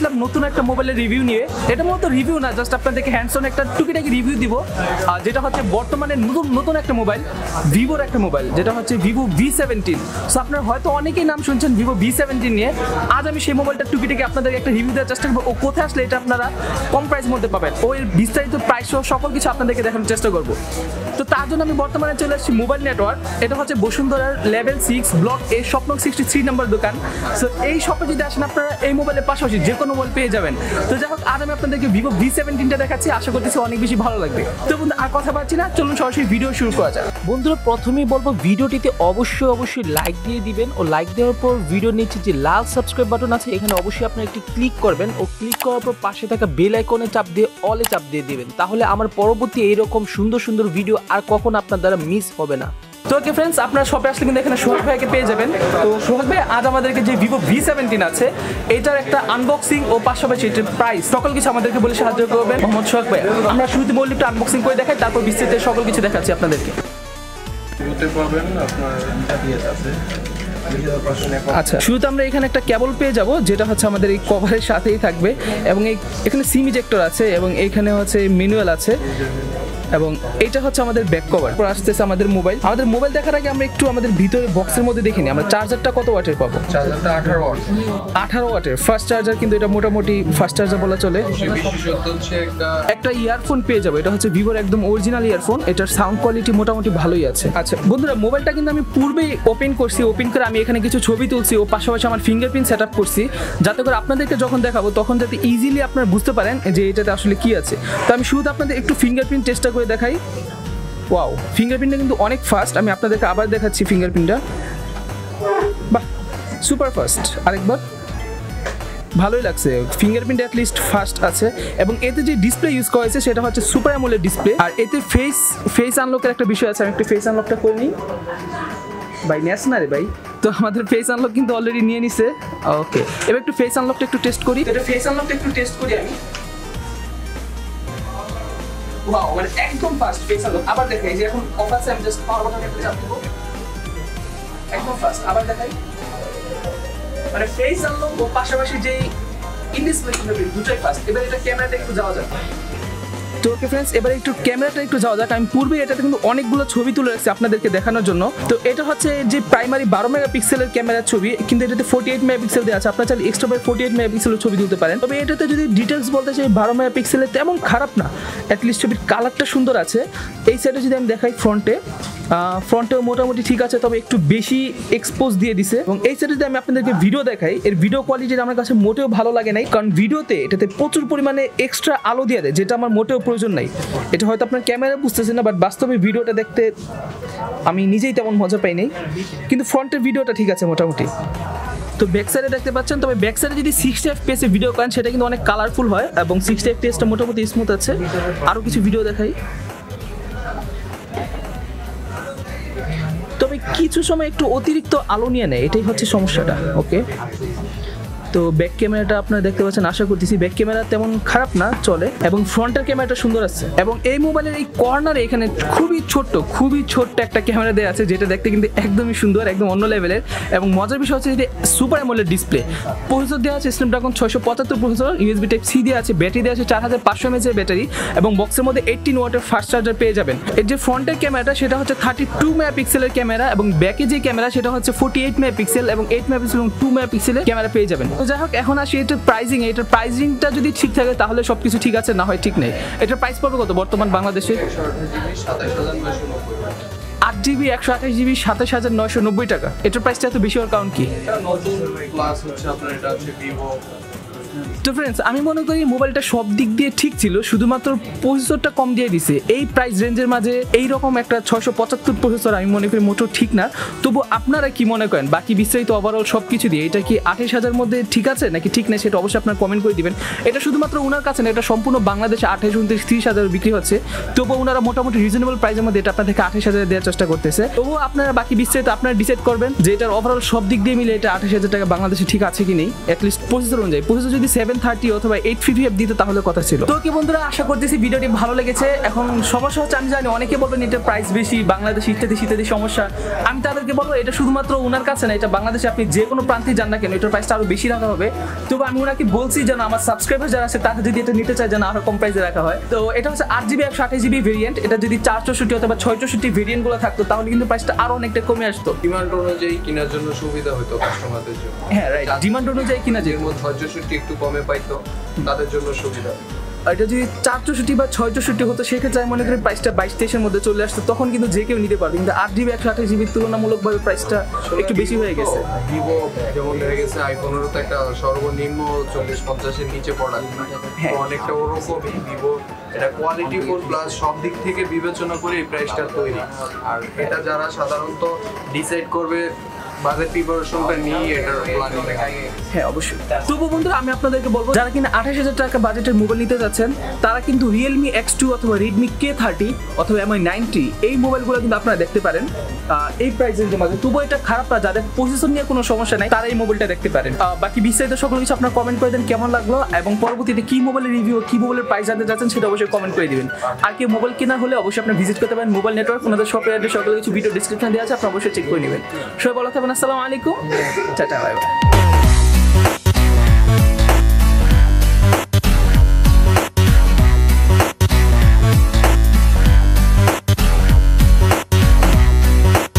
No. নতুন একটা মোবাইলের রিভিউ নিয়ে। এটা মূলত রিভিউ না জাস্ট আপনাদেরকে হ্যান্ডসন একটা টুকিটাকি রিভিউ দিব। আর যেটা হচ্ছে বর্তমানে নতুন নতুন একটা মোবাইল ভিভোর একটা মোবাইল যেটা হচ্ছে ভিভো ভি সেভেন্টিন সো আপনার হয়তো অনেকেই নাম শুনছেন ভিভো ভি সেভেন্টিন নিয়ে। আজ আমি সেই মোবাইলটা টুকিটাকি আপনাদেরকে একটা রিভিউ দেওয়ার চেষ্টা করব। ও কোথায় আসলে এটা আপনারা কম প্রাইস মধ্যে পাবেন। ও এর বিস্তারিত প্রাইস সহ সকল কিছু আপনাদেরকে দেখানোর চেষ্টা করব। তো তার জন্য আমি বর্তমানে চলে আসছি মোবাইল নেটওয়ার্ক এটা হচ্ছে বসুন্ধরার লেভেল সিক্স ব্লক এ স্বপ্ন সিক্সটি থ্রি নাম্বার দোকান। সো এই শপে যদি আসেন আপনারা এই মোবাইলের পাশাপাশি যে কোনো মোবাইল পেয়ে যাবেন। তো যাই হোক, আজ আমি আপনাদেরকে ভিভো ভি সেভেন্টিনটা দেখাচ্ছি, আশা করতেছি অনেক বেশি ভালো লাগবে। তো বন্ধু, আর কথা পাচ্ছি না, চলুন সরাসরি ভিডিও শুরু করা যাক। বন্ধুরা, প্রথমেই বলব, ভিডিওটিতে অবশ্যই অবশ্যই লাইক দিয়ে দিবেন ও লাইক দেওয়ার পর ভিডিও নিচে যে লাল সাবস্ক্রাইব বাটন আছে, এখানে অবশ্যই আপনারা একটি ক্লিক করবেন। ও ক্লিক করার পর পাশে থাকা বেল আইকনে চাপ দিয়ে অলে চাপ দিয়ে দিবেন। তাহলে আমার পরবর্তী এইরকম সুন্দর সুন্দর ভিডিও আর কখন আপনার দ্বারা মিস হবে না। তো ওকে ফ্রেন্ডস আপনারা শপে আসলে কিন্তু এখানে সোহাগ ভাইকে পেয়ে যাবেন। তো সোহাগ ভাই আজ আমাদেরকে যে ভিভো ভি সেভেন্টিন আছে এটার একটা আনবক্সিং ও পাশাপাশি এটার প্রাইস সকল কিছু আমাদেরকে বলে সাহায্য করবেন। মোহাম্মদ সোহাগ ভাই আমরা শুরুতে বললি একটু আনবক্সিং করে দেখাই তারপর বিস্তারিত সকল কিছু দেখাচ্ছি আপনাদেরকে। পাবেন আপনার আছে। আচ্ছা শুরুতে আমরা এখানে একটা কেবল পেয়ে যাব যেটা হচ্ছে আমাদের এই কভারের সাথেই থাকবে। এবং এই এখানে সিম ইজেক্টর আছে এবং এইখানে হচ্ছে ম্যানুয়াল আছে। এবং এটা হচ্ছে আমাদের ব্যাক কভার পর আসতেছে আমাদের মোবাইল আমাদের মোবাইল দেখার আগে আমরা একটু আমাদের ভিতরে বক্সের মধ্যে দেখে নিই। আমরা চার্জারটা কত ওয়াটের পাবো? চার্জারটা আঠারো ওয়াট আঠারো ওয়াটের ফার্স্ট চার্জার কিন্তু এটা মোটামুটি ফার্স্ট চার্জার বলা চলে। একটা একটা ইয়ারফোন পেয়ে যাব। এটা হচ্ছে ভিভোর একদম অরিজিনাল ইয়ারফোন এটার সাউন্ড কোয়ালিটি মোটামুটি ভালোই আছে। আচ্ছা বন্ধুরা মোবাইলটা কিন্তু আমি পূর্বেই ওপেন করছি। ওপেন করে আমি এখানে কিছু ছবি তুলছি ও পাশাপাশি আমার ফিঙ্গারপ্রিন্ট সেট আপ করছি। যাতে করে আপনাদেরকে যখন দেখাবো তখন যাতে ইজিলি আপনারা বুঝতে পারেন যে এটাতে আসলে কি আছে। তো আমি শুধু আপনাদের একটু ফিঙ্গারপ্রিন্ট চেষ্টা করে দেখাই। ওয়াও ফিঙ্গারপ্রিন্টটা কিন্তু অনেক ফাস্ট আমি আপনাদেরকে আবার দেখাচ্ছি ফিঙ্গারপ্রিন্টটা বাহ সুপার ফাস্ট আরেকবার। ভালোই লাগছে। ফিঙ্গারপ্রিন্ট অ্যাটলিস্ট ফাস্ট আছে। এবং এতে যে ডিসপ্লে ইউজ করা হয়েছে, সেটা হচ্ছে সুপার অ্যামোলেড ডিসপ্লে আর এতে ফেস ফেস আনলকের একটা বিষয় আছে। আমি একটু ফেস আনলকটা করে নিই। ভাই নেস না রে ভাই। তো আমাদের ফেস আনলক কিন্তু অলরেডি নিয়ে নিছে। ওকে এবার একটু ফেস আনলকটা একটু টেস্ট করি। এটা ফেস আনলকটা একটু টেস্ট করি আমি। ওয়াও মানে একদম ফাস্ট ফেস আনলক আবার দেখাই যে এখন অফ আছে, আমি জাস্ট পাওয়ার বাটনে একটা চাপ দেবো। একদম ফাস্ট আবার দেখাই। মানে ফেস আনলক ও পাশাপাশি যেই ইনডিসপ্লে দুটোই ফাস্ট এবার এটা ক্যামেরাতে একটু যাওয়া যাক। তো ওকে ফ্রেন্ডস এবার একটু ক্যামেরাটা একটু যাওয়া যাক। আমি পূর্বে এটাতে কিন্তু অনেকগুলো ছবি তুলে রাখছি আপনাদেরকে দেখানোর জন্য। তো এটা হচ্ছে যে প্রাইমারি বারো মেগাপিক্সেলের ক্যামেরার ছবি, কিন্তু এটাতে ফোর্টি এইট মেগাপিক্সেল দেওয়া আছে। আপনার চাইলে এক্সট্রা বাই ফোর্টি এইট মেগাপিক্সেলের ছবি তুলতে পারেন। তবে এটাতে যদি ডিটেলস বলতে চাই, বারো মেগাপিক্সেলের তেমন খারাপ না। অ্যাটলিস্ট ছবির কালারটা সুন্দর আছে। এই সাইডে যদি আমি দেখাই ফ্রন্টে ফ্রন্টেও মোটামুটি ঠিক আছে, তবে একটু বেশি এক্সপোজ দিয়ে দিছে। এবং এই সাইডে যদি আমি আপনাদেরকে ভিডিও দেখাই, এর ভিডিও কোয়ালিটি আমার কাছে মোটেও ভালো লাগে নাই, কারণ ভিডিওতে এটাতে প্রচুর পরিমাণে এক্সট্রা আলো দিয়ে দেয়, যেটা আমার মোটেও প্রয়োজন নাই। এটা হয়তো আপনার ক্যামেরা বুঝতেছেন না বাট বাস্তবে ভিডিওটা দেখতে আমি নিজেই তেমন মজা পাই নাই। কিন্তু ফ্রন্টের ভিডিওটা ঠিক আছে মোটামুটি। তো ব্যাক সাইডে দেখতে পাচ্ছেন, তবে ব্যাক সাইডে যদি সিক্সটি এফ পেসে ভিডিও করেন, সেটা কিন্তু অনেক কালারফুল হয়, এবং সিক্সটি এফ পেসটা মোটামুটি স্মুথ আছে। আরও কিছু ভিডিও দেখাই। কিছু সময় একটু অতিরিক্ত আলো নিয়ে নেয় এটাই হচ্ছে সমস্যাটা ওকে তো ব্যাক ক্যামেরাটা আপনারা দেখতে পাচ্ছেন, আশা করতেছি ব্যাক ক্যামেরা তেমন খারাপ না, চলে। এবং ফ্রন্টের ক্যামেরাটা সুন্দর আছে। এবং এই মোবাইলের এই কর্নারে এখানে খুবই ছোট্ট খুবই ছোট্ট একটা ক্যামেরা দেওয়া আছে, যেটা দেখতে কিন্তু একদমই সুন্দর, একদম অন্য লেভেলের এবং মজার বিষয় হচ্ছে যে সুপার অ্যামোলেড ডিসপ্লে প্রসেসর দেওয়া আছে স্ন্যাপড্রাগন ছয়শো পঁচাত্তর প্রসেসর ইউএসবি টাইপ সি দেওয়া আছে ব্যাটারি দেওয়া আছে চার হাজার পাঁচশো এমএচের ব্যাটারি এবং বক্সের মধ্যে এইটিন ওয়াটের ফাস্ট চার্জার পেয়ে যাবেন। এর যে ফ্রন্টের ক্যামেরাটা সেটা হচ্ছে থার্টি টু মেগাপিক্সেলের ক্যামেরা এবং ব্যাকে যে ক্যামেরা সেটা হচ্ছে ফোর্টি এইট মেগাপিক্সেল এবং এইট মেগাপিক্সেল এবং টু মেগাপিক্সেলের ক্যামেরা পেয়ে যাবেন। তো যাই হোক, এখন আসি এটার প্রাইজিং এটার প্রাইজিংটা যদি ঠিক থাকে, তাহলে সব কিছু ঠিক আছে, না হয় ঠিক নেই। এটার প্রাইস পড়বে কত বর্তমান বাংলাদেশে? আট জিবি একশো আঠাশ জিবি সাতাশ হাজার নয়শো নব্বই টাকা। এটার প্রাইসটা এত বেশি হওয়ার কারণ কি? তো ফ্রেন্ডস আমি মনে করি মোবাইলটা সব দিক দিয়ে ঠিক ছিল, শুধুমাত্র প্রসেসরটা কম দিয়ে দিছে। এই প্রাইস রেঞ্জের মাঝে এই রকম একটা ছয়শো পঁচাত্তর প্রসেসর আমি মনে করি মোটো ঠিক না। তবু আপনারা কি মনে করেন? বাকি বিস্তারিত ওভারঅল সব কিছু দিয়ে এটা কি আঠাশ হাজার মধ্যে ঠিক আছে নাকি ঠিক নেই সেটা অবশ্যই আপনার কমেন্ট করে দিবেন। এটা শুধুমাত্র ওনার কাছে না, এটা সম্পূর্ণ বাংলাদেশে আঠাশ, উনত্রিশ, তিরিশ হাজার বিক্রি হচ্ছে। তবুও ওনারা মোটামুটি রিজনেবল প্রাইসের মধ্যে এটা আপনাদেরকে আঠাশ হাজার দেওয়ার চেষ্টা করতেছে। তবুও আপনারা বাকি বিস্তারিত আপনারা ডিসাইড করবেন যে এটার ওভারঅল সব দিক দিয়ে মিলে এটা আঠাশ হাজার টাকা বাংলাদেশে ঠিক আছে কি নেই অ্যাটলিস্ট প্রসেসর অনুযায়ী। প্রসেসর যদি সেভেন সেভেন থার্টি অথবা এইট ফিফটি এফ দিত তাহলে কথা ছিল। তো কি বন্ধুরা আশা করতেছি ভিডিওটি ভালো লেগেছে। এখন সমস্যা হচ্ছে আমি জানি অনেকে বলবেন এটার প্রাইস বেশি বাংলাদেশ ইত্যাদি ইত্যাদি সমস্যা। আমি তাদেরকে বলব এটা শুধুমাত্র ওনার কাছে না এটা বাংলাদেশে আপনি যে কোনো প্রান্তে যান না কেন এটার প্রাইসটা আরও বেশি রাখা হবে। তবে আমি ওনাকে বলছি যেন আমার সাবস্ক্রাইবার যারা আছে তারা যদি এটা নিতে চায় যেন আরও কম প্রাইসে রাখা হয়। তো এটা হচ্ছে আট জিবি একশো আঠাশ জিবি ভেরিয়েন্ট এটা যদি চার চৌষট্টি অথবা ছয় চৌষট্টি ভেরিয়েন্টগুলো থাকতো তাহলে কিন্তু প্রাইসটা আরও অনেকটা কমে আসতো। ডিমান্ড অনুযায়ী কেনার জন্য সুবিধা হতো কাস্টমারদের জন্য। হ্যাঁ রাইট ডিমান্ড অনুযায়ী কিনা এর মধ্যে ধৈর্যশক্তি একটু কমে পাইতো তাদের জন্য সুবিধা। এটা যদি চার চৌষট্টি বা ছয় চৌষট্টি হতো সেক্ষেত্রে আমি মনে করি প্রাইসটা বাইশ তেইশের মধ্যে চলে আসতো। তখন কিন্তু যে কেউ নিতে কিন্তু আট জিবি একশো আঠাশ জিবির তুলনামূলকভাবে প্রাইসটা একটু বেশি হয়ে গেছে। ভিভো যেমন হয়ে গেছে আইফোনেরও তো একটা সর্বনিম্ন চল্লিশ পঞ্চাশের নিচে পড়া। হ্যাঁ। অনেকটা ওরকমই ভিভো এটা কোয়ালিটি ফুল প্লাস সব দিক থেকে বিবেচনা করে এই প্রাইসটা তৈরি। আর এটা যারা সাধারণত ডিসাইড করবে বাজেট প্রিপারেশনটা নিয়ে এটার প্ল্যানিং হ্যাঁ অবশ্যই। তবু বন্ধুরা আমি আপনাদেরকে বলব যারা কিনা আঠাশ হাজার টাকা বাজেটের মোবাইল নিতে যাচ্ছেন তারা কিন্তু রিয়েলমি এক্স টু অথবা রেডমি কে থার্টি অথবা এমআই নাইনটি এই মোবাইলগুলো কিন্তু আপনারা দেখতে পারেন। এই প্রাইস রেঞ্জের মাঝে। তবু এটা খারাপ না যাদের প্রসেসর নিয়ে কোনো সমস্যা নাই তারা এই মোবাইলটা দেখতে পারেন। বাকি বিস্তারিত সকল কিছু আপনার কমেন্ট করে দেন কেমন লাগল এবং পরবর্তীতে কি মোবাইলের রিভিউ কি মোবাইলের প্রাইস জানতে চাচ্ছেন সেটা অবশ্যই কমেন্ট করে দিবেন। আর কি মোবাইল কেনা হলে অবশ্যই আপনি ভিজিট করতে পারেন মোবাইল নেটওয়ার্ক ওনাদের সকল কিছু ভিডিও ডিসক্রিপশন দেওয়া আছে আপনি অবশ্যই চেক করে নেবেন। সবাই ভালো থাকবেন আসসালামু আলাইকুম। Tata bye bye.